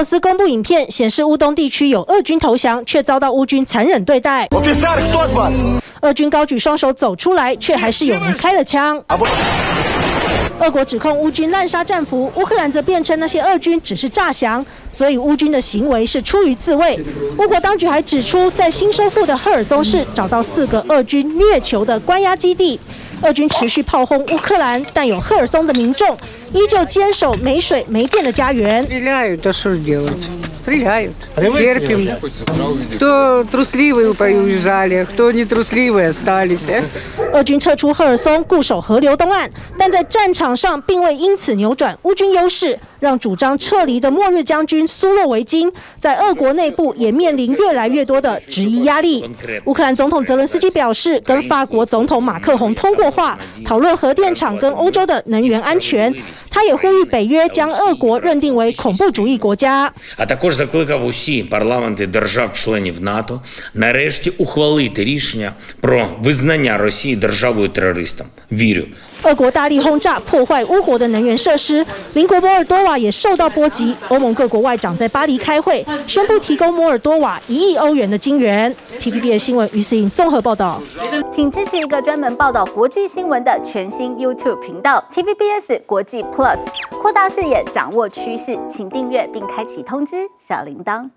罗斯公布影片，显示乌东地区有俄军投降，却遭到乌军残忍对待。俄军高举双手走出来，却还是有人开了枪。俄国指控乌军滥杀战俘，乌克兰则辩称那些俄军只是诈降，所以乌军的行为是出于自卫。乌国当局还指出，在新收复的赫尔松市找到四个俄军虐囚的关押基地。俄军持续炮轰乌克兰，但有赫尔松的民众依旧坚守没水没电的家园。Стреляют. Терпим. Кто трусливые уезжали, кто не трусливые остались. 俄军撤出赫尔松，固守河流东岸，但在战场上并未因此扭转乌军优势，让主张撤离的末日将军苏洛维金在俄国内部也面临越来越多的质疑压力。乌克兰总统泽伦斯基表示，跟法国总统马克宏通过话，讨论核电厂跟欧洲的能源安全。他也呼吁北约将俄国认定为恐怖主义国家。також закликав усі парламенти держав-членів НАТО нарешті ухвалити рішення про визнання Росії державою терористом. Вірю. 俄国大力轰炸破坏乌国的能源设施，邻国摩尔多瓦也受到波及。欧盟各国外长在巴黎开会，宣布提供摩尔多瓦一亿欧元的金援。TVB 的新闻于思颖综合报道，请支持一个专门报道国际新闻的全新 YouTube 频道 TVBS 国际 Plus，扩大视野，掌握趋势，请订阅并开启通知小铃铛。